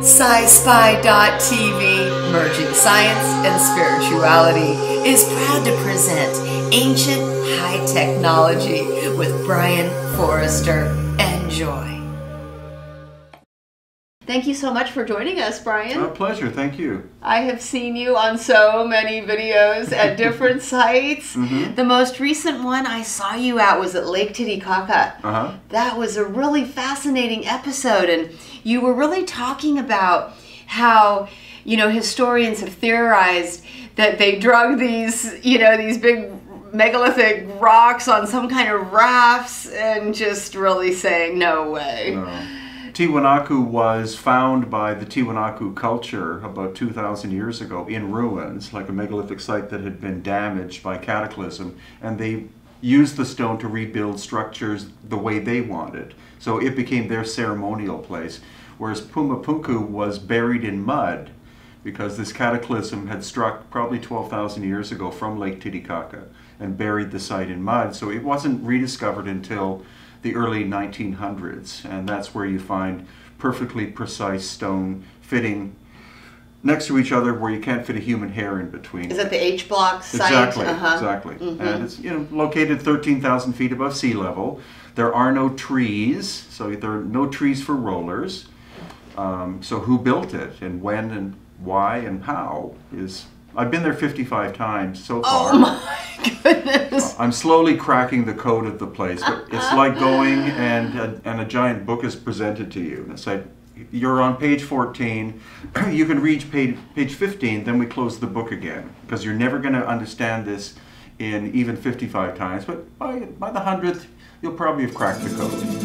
SciSpi.tv, merging science and spirituality, is proud to present Ancient High Technology with Brien Foerster. Enjoy. Thank you so much for joining us, Brien. A pleasure, thank you. I have seen you on so many videos at different sites. Mhm. The most recent one I saw you at was at Lake Titicaca. Uh huh. That was a really fascinating episode, and you were really talking about how you know historians have theorized that they drug these you know these big megalithic rocks on some kind of rafts and just really saying no way. No. Tiwanaku was found by the Tiwanaku culture about 2,000 years ago in ruins, like a megalithic site that had been damaged by cataclysm, and they used the stone to rebuild structures the way they wanted. So it became their ceremonial place. Whereas Pumapunku was buried in mud because this cataclysm had struck probably 12,000 years ago from Lake Titicaca and buried the site in mud. So it wasn't rediscovered until the early 1900s, and that's where you find perfectly precise stone fitting next to each other where you can't fit a human hair in between. Is that the H block site? Exactly, Uh-huh. exactly. Mhm. And it's you know located 13,000 feet above sea level. There are no trees, so there are no trees for rollers. Um, so who built it, and when, and why, and how is I've been there 55 times so oh far. Oh my goodness. Uh, I'm slowly cracking the code of the place, but it's uh-huh. like going and a, and a giant book is presented to you. And it's like you're on page 14, you can reach page page 15, then we close the book again because you're never going to understand this in even 55 times. But by by the hundredth, you'll probably have cracked the code.